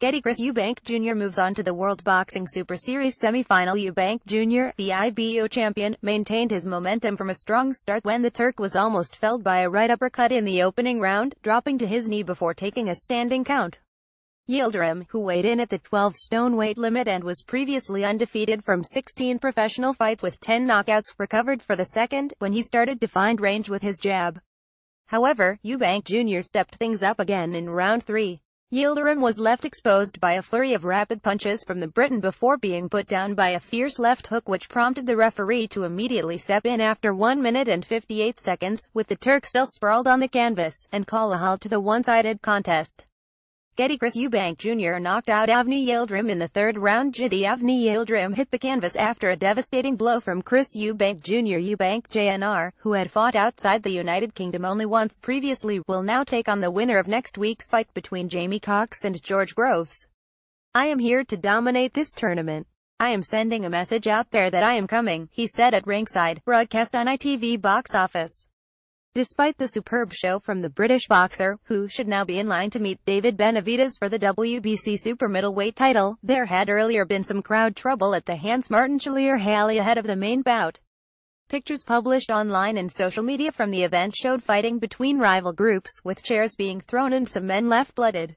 Getty Chris Eubank Jr. moves on to the World Boxing Super Series semi-final. Eubank Jr., the IBO champion, maintained his momentum from a strong start when the Turk was almost felled by a right uppercut in the opening round, dropping to his knee before taking a standing count. Yildirim, who weighed in at the 12-stone weight limit and was previously undefeated from 16 professional fights with 10 knockouts, recovered for the second, when he started to find range with his jab. However, Eubank Jr. stepped things up again in round 3. Yildirim was left exposed by a flurry of rapid punches from the Briton before being put down by a fierce left hook which prompted the referee to immediately step in after 1 minute and 58 seconds, with the Turk still sprawled on the canvas, and call a halt to the one-sided contest. Getty Chris Eubank Jr. knocked out Avni Yildirim in the third round. Getty Avni Yildirim hit the canvas after a devastating blow from Chris Eubank Jr. Eubank JNR, who had fought outside the United Kingdom only once previously, will now take on the winner of next week's fight between Jamie Cox and George Groves. I am here to dominate this tournament. I am sending a message out there that I am coming, he said at ringside, broadcast on ITV box office. Despite the superb show from the British boxer, who should now be in line to meet David Benavidez for the WBC super middleweight title, there had earlier been some crowd trouble at the Hanns-Martin-Schleyer-Halle ahead of the main bout. Pictures published online and social media from the event showed fighting between rival groups, with chairs being thrown and some men left blooded.